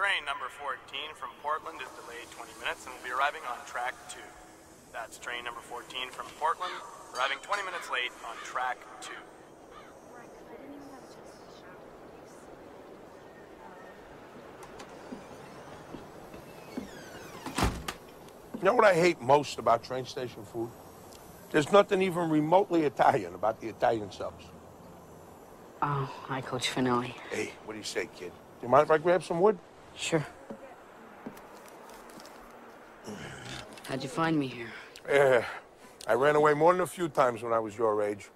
Train number 14 from Portland is delayed 20 minutes and will be arriving on track 2. That's train number 14 from Portland, arriving 20 minutes late on track 2. You know what I hate most about train station food? There's nothing even remotely Italian about the Italian subs. Oh, hi, Coach Fanelli. Hey, what do you say, kid? Do you mind if I grab some wood? Sure. How'd you find me here? Yeah, I ran away more than a few times when I was your age.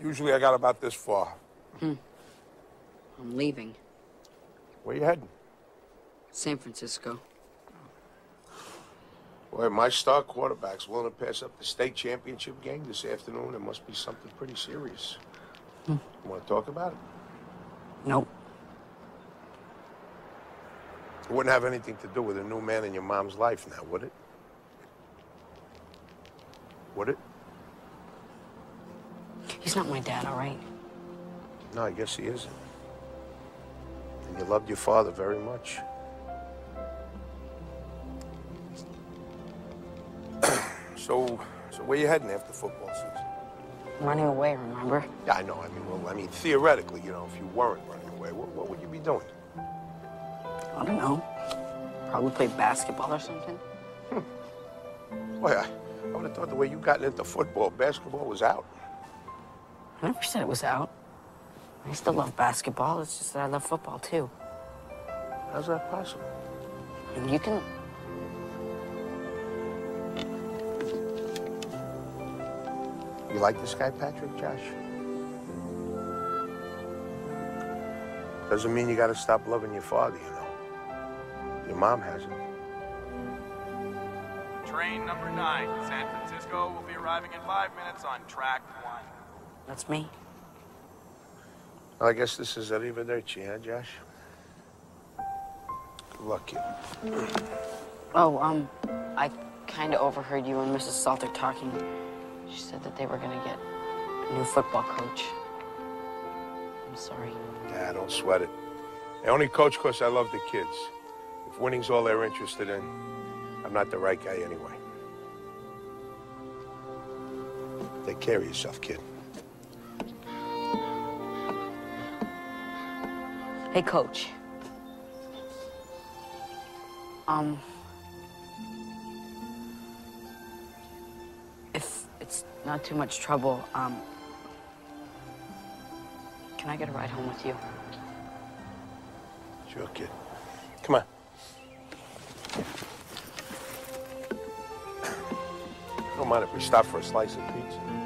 Usually I got about this far. Hmm. I'm leaving. Where you heading? San Francisco. Boy, my star quarterback's willing to pass up the state championship game this afternoon. It must be something pretty serious. Hmm. You want to talk about it? Nope. It wouldn't have anything to do with a new man in your mom's life now, would it? Would it? He's not my dad, all right? No, I guess he isn't. And you loved your father very much. so, so where you heading after football season? Running away, remember? Yeah, I know. I mean, well, I mean, theoretically, you know, if you weren't running away, what, what would you be doing? I don't know. Probably play basketball or something. Hmm. Boy, I, I would have thought the way you got into football, basketball was out. I never said it was out. I still love basketball. It's just that I love football too. How's that possible? And you can. You like this guy, Patrick, Josh? Doesn't mean you gotta stop loving your father, you know. Your mom has it. Train number 9, San Francisco, will be arriving in 5 minutes on track 1. That's me. Well, I guess this is arrivederci, huh, Josh? Good luck, kid. Oh, um, I kind of overheard you and Mrs. Salter talking. She said that they were gonna get a new football coach. I'm sorry. Yeah, don't sweat it. I only coach because I love the kids. If winning's all they're interested in, I'm not the right guy anyway. Take care of yourself, kid. Hey, coach. Um, if it's not too much trouble, um, can I get a ride home with you? Sure, kid. Come on. Don't mind if we stop for a slice of pizza.